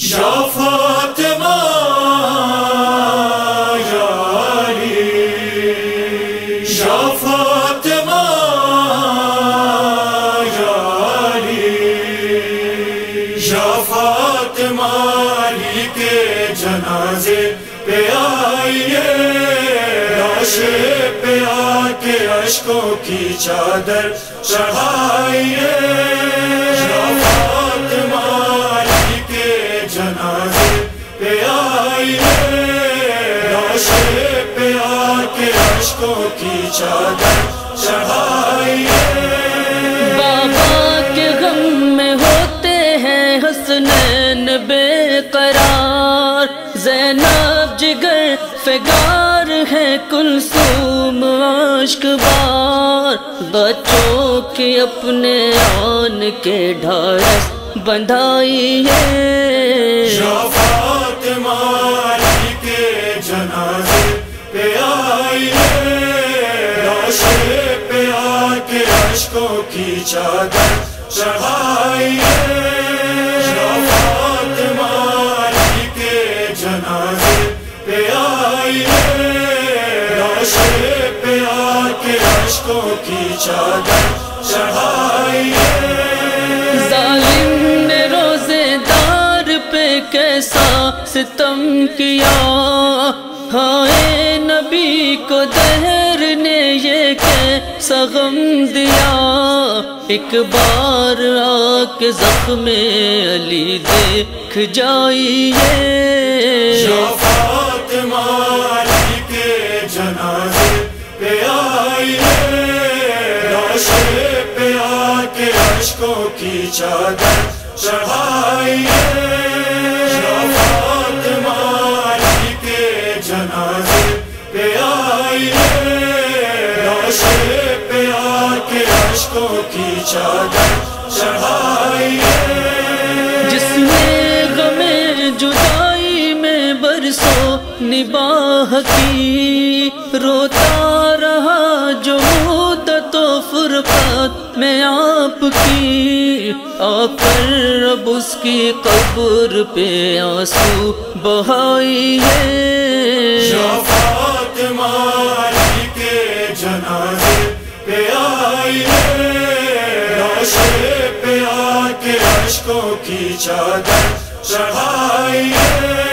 یا فاطمہ یا علی یا فاطمہ یا علی یا فاطمہ علی کے جنازے پہ آئیے لاش پہ آ کے اشکوں کی چادر چڑھائیے۔ جگر ہے کلثوم عشق بار۔ بچوں کے اپنے آن کے ڈھارس بندھائی ہے۔ یا فاطمہ کے جنازے پہ آئیے لاش پہ آ کے اشکوں کی چادر چڑھائیے یا کے کی چادر چڑھائیے ظالم نے روزے دار پہ کیسا ستم کیا ہائے نبی کو دہر نے یہ کیسا غم دیا ایک بار آ کے زخم علی دیکھ جائیے۔ چادر چڑھائیے۔ کے جنازے پہ آئیے۔ پہ آ کے کی چادر چڑھائیے۔ جس نے غم جدائی میں برسو نباہ کی، روتا میں آپ کی آ کر اس کی قبر پہ آنسو بہائی ہے۔ فاطمہ علی کے جنازے پہ آئیے لاش پہ آ کے اشکوں کی چادر چڑھائیے یا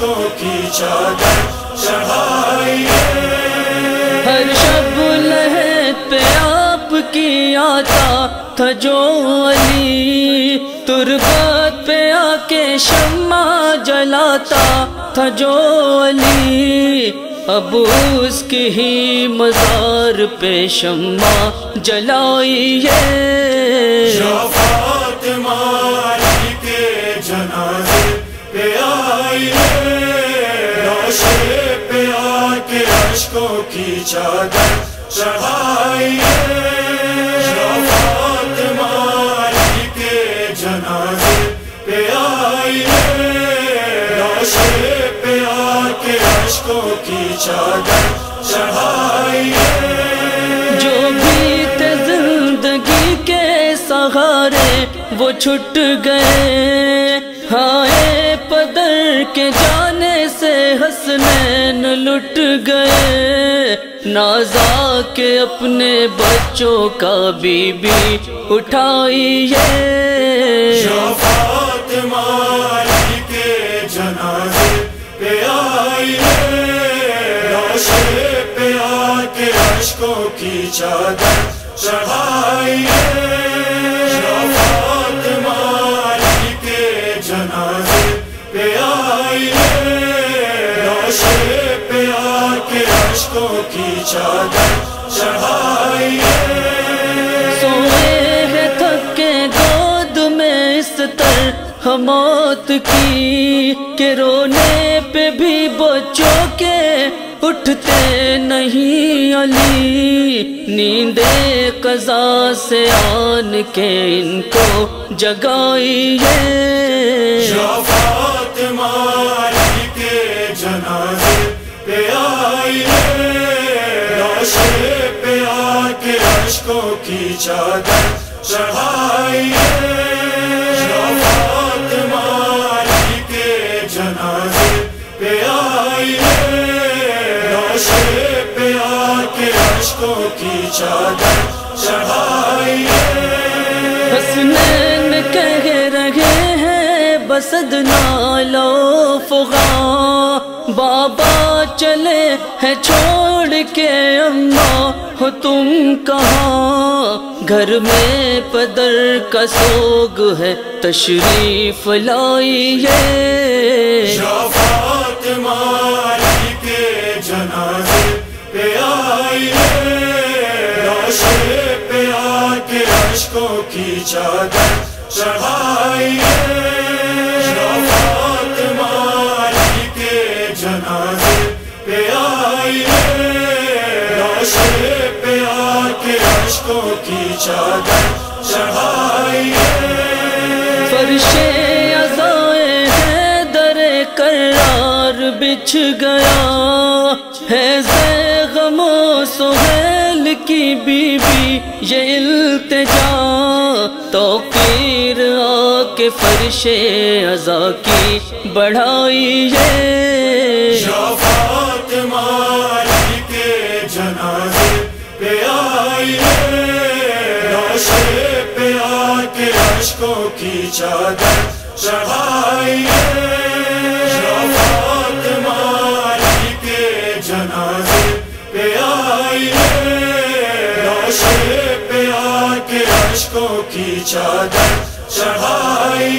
اشکوں کی چادر چڑھائیے۔ ہر شب لہت پہ آپ کی آتا تھا جو علی۔ تربت پہ آ کے شمع جلاتا تھا جو علی۔ اب اس کی ہی مزار پہ شمع جلائی ہے یا فاطمہ کے جنازے پہ آئیے۔ لاش پہ آ کے اشکوں کی چادر چڑھائیے۔ یا کے جنازے پہ آئیے۔ لاش پہ آ کے اشکوں کی چادر چڑھائیے۔ جو بھی زندگی کے سہارے وہ چھٹ گئے۔ ہائے کے جانے سے حسنین لٹ گئے۔ نازا کے اپنے بچوں کا بی بی اٹھائی یا فاطمہ علی کے جنازے پہ آئیے لاش پہ آ کے اشکوں کی چادر چڑھائیے اشکوں کی چادر چڑھائیے۔ سوئے ہیں تھک کے گود میں اس طرح موت کی کہ رونے پہ بھی بچوں کے اٹھتے نہیں علی۔ نیندے قضا سے آن کے ان کو جگائیے۔ فاطمہ کی چادر چڑھائی مالی کے جنازے پہ آئی لاشے پہ آ کے عشقوں کی چادر چڑھائی حسنین کہہ رہے ہیں بسد نالو فغاں۔ بابا چلے ہیں چھوڑ کے اماں ہو تم کہاں؟ گھر میں پدر کا سوگ ہے، تشریف لائیے۔ فاطمہ علی کے جنازے پہ آئی لاشے پہ آ کے عشقوں کی چادر چڑھائی چادر فرش ازائے ہے در کرار بچھ گیا۔ ہے زیغم و سہیل کی بیوی، یہ التجا۔ تو پیر آ کے فرش ازا کی بڑھائی لاشے پہ آ کے عشقوں کی چادر چڑھائی کے جنازے پہ آئی پہ آ کے عشقوں کی چادر چڑھائی